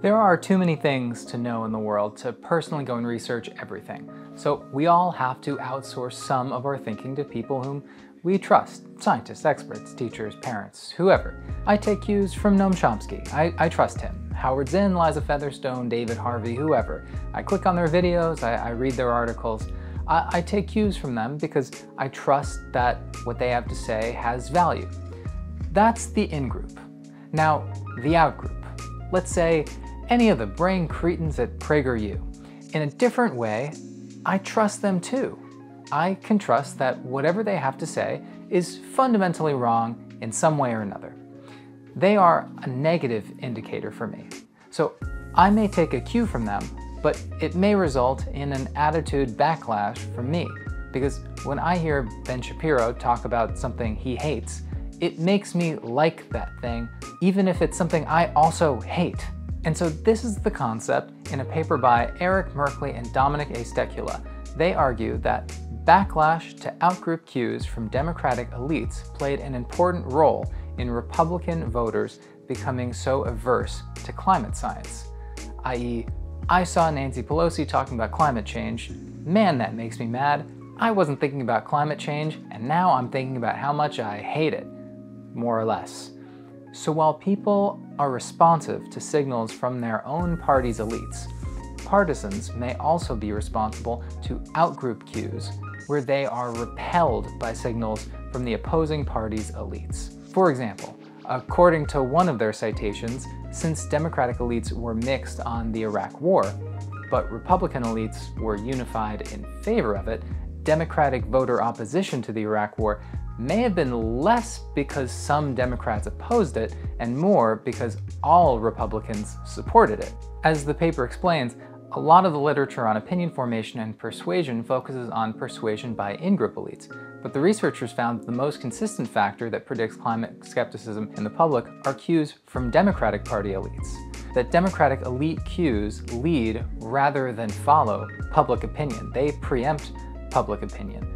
There are too many things to know in the world to personally go and research everything. So we all have to outsource some of our thinking to people whom we trust. Scientists, experts, teachers, parents, whoever. I take cues from Noam Chomsky. I, I trust him. Howard Zinn, Liza Featherstone, David Harvey, whoever. I click on their videos, I, I read their articles. I, I take cues from them because I trust that what they have to say has value. That's the in-group. Now, the out-group. Let's say any of the brain cretins at PragerU. In a different way, I trust them too. I can trust that whatever they have to say is fundamentally wrong in some way or another. They are a negative indicator for me. So I may take a cue from them, but it may result in an attitude backlash from me. Because when I hear Ben Shapiro talk about something he hates, it makes me like that thing, even if it's something I also hate. And so this is the concept in a paper by Eric Merkley and Dominik A. Stecula. They argue that backlash to outgroup cues from Democratic elites played an important role in Republican voters becoming so averse to climate science. I.e., I saw Nancy Pelosi talking about climate change. Man, that makes me mad. I wasn't thinking about climate change, and now I'm thinking about how much I hate it. More or less. So while people are responsive to signals from their own party's elites, partisans may also be responsible to outgroup cues where they are repelled by signals from the opposing party's elites. For example, according to one of their citations, since Democratic elites were mixed on the Iraq War, but Republican elites were unified in favor of it, Democratic voter opposition to the Iraq War may have been less because some Democrats opposed it and more because all Republicans supported it. As the paper explains, a lot of the literature on opinion formation and persuasion focuses on persuasion by in-group elites, but the researchers found the most consistent factor that predicts climate skepticism in the public are cues from Democratic Party elites. That Democratic elite cues lead rather than follow public opinion. They preempt public opinion.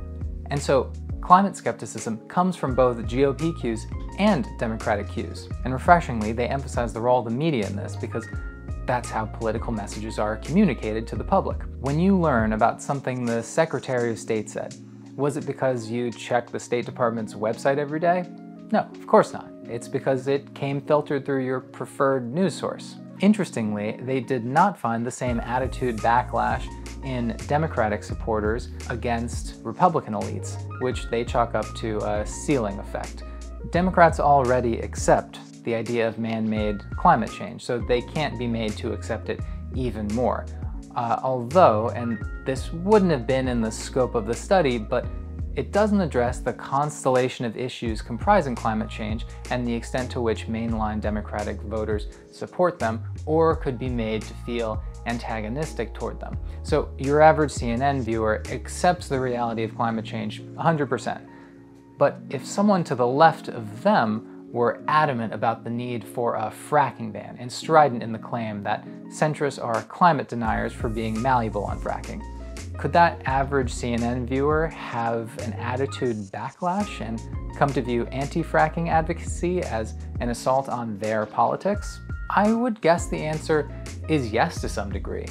And so Climate skepticism comes from both GOP cues and Democratic cues, and refreshingly, they emphasize the role of the media in this because that's how political messages are communicated to the public. When you learn about something the Secretary of State said, was it because you check the State Department's website every day? No, of course not. It's because it came filtered through your preferred news source. Interestingly, they did not find the same attitude backlash in Democratic supporters against Republican elites, which they chalk up to a ceiling effect. Democrats already accept the idea of man-made climate change, so they can't be made to accept it even more. Uh, although, and this wouldn't have been in the scope of the study, but it doesn't address the constellation of issues comprising climate change and the extent to which mainline Democratic voters support them or could be made to feel antagonistic toward them. So your average CNN viewer accepts the reality of climate change 100%. But if someone to the left of them were adamant about the need for a fracking ban and strident in the claim that centrists are climate deniers for being malleable on fracking, could that average CNN viewer have an attitude backlash and come to view anti-fracking advocacy as an assault on their politics? I would guess the answer is yes to some degree.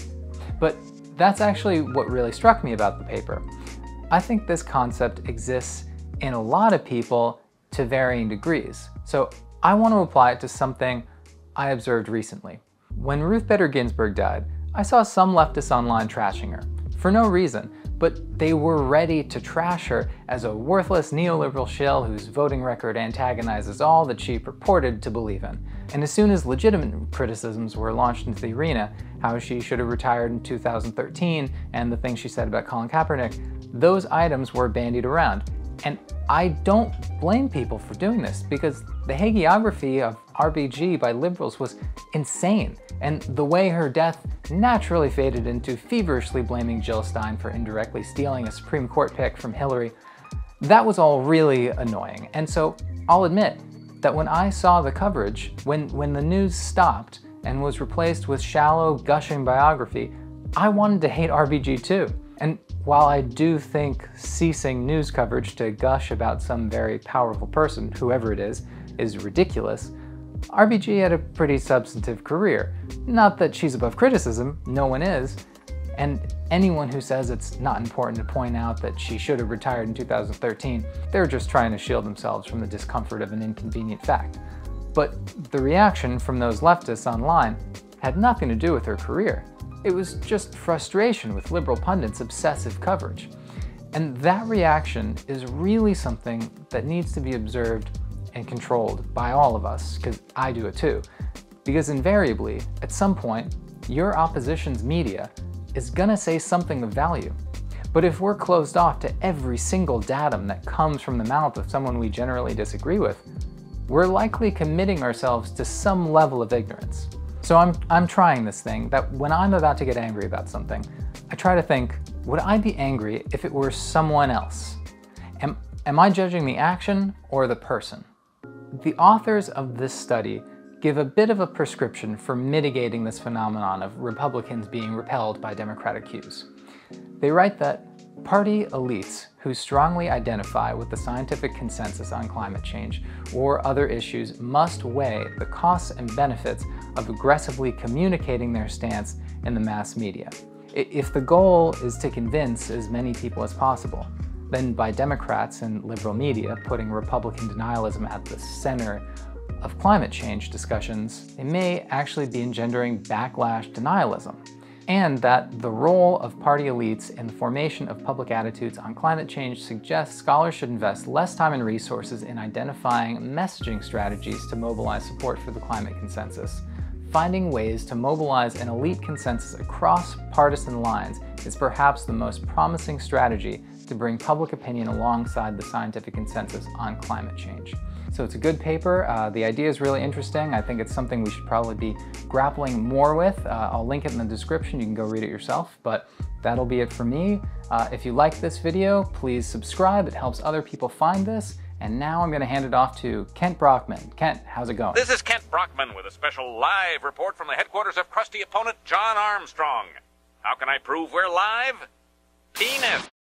But that's actually what really struck me about the paper. I think this concept exists in a lot of people to varying degrees. So I want to apply it to something I observed recently. When Ruth Bader Ginsburg died, I saw some leftists online trashing her for no reason, but they were ready to trash her as a worthless neoliberal shill whose voting record antagonizes all that she purported to believe in. And as soon as legitimate criticisms were launched into the arena, how she should have retired in 2013 and the things she said about Colin Kaepernick, those items were bandied around. And I don't blame people for doing this because the hagiography of RBG by liberals was insane, and the way her death naturally faded into feverishly blaming Jill Stein for indirectly stealing a Supreme Court pick from Hillary, that was all really annoying. And so I'll admit that when I saw the coverage, when, when the news stopped and was replaced with shallow, gushing biography, I wanted to hate RBG too. And while I do think ceasing news coverage to gush about some very powerful person, whoever it is, is ridiculous, RBG had a pretty substantive career. Not that she's above criticism, no one is. And anyone who says it's not important to point out that she should have retired in 2013, they're just trying to shield themselves from the discomfort of an inconvenient fact. But the reaction from those leftists online had nothing to do with her career. It was just frustration with liberal pundits' obsessive coverage. And that reaction is really something that needs to be observed and controlled by all of us, because I do it too. Because invariably, at some point, your opposition's media is gonna say something of value. But if we're closed off to every single datum that comes from the mouth of someone we generally disagree with, we're likely committing ourselves to some level of ignorance. So I'm, I'm trying this thing that when I'm about to get angry about something, I try to think, would I be angry if it were someone else? Am, am I judging the action or the person? The authors of this study give a bit of a prescription for mitigating this phenomenon of Republicans being repelled by Democratic cues. They write that party elites who strongly identify with the scientific consensus on climate change or other issues must weigh the costs and benefits of aggressively communicating their stance in the mass media. If the goal is to convince as many people as possible, then by Democrats and liberal media putting Republican denialism at the center of climate change discussions, they may actually be engendering backlash denialism, and that the role of party elites in the formation of public attitudes on climate change suggests scholars should invest less time and resources in identifying messaging strategies to mobilize support for the climate consensus, finding ways to mobilize an elite consensus across partisan lines is perhaps the most promising strategy to bring public opinion alongside the scientific consensus on climate change. So it's a good paper. Uh, the idea is really interesting. I think it's something we should probably be grappling more with. Uh, I'll link it in the description. You can go read it yourself, but that'll be it for me. Uh, if you like this video, please subscribe. It helps other people find this. And now I'm going to hand it off to Kent Brockman. Kent, how's it going? This is Kent Brockman with a special live report from the headquarters of crusty opponent John Armstrong. How can I prove we're live? Penis.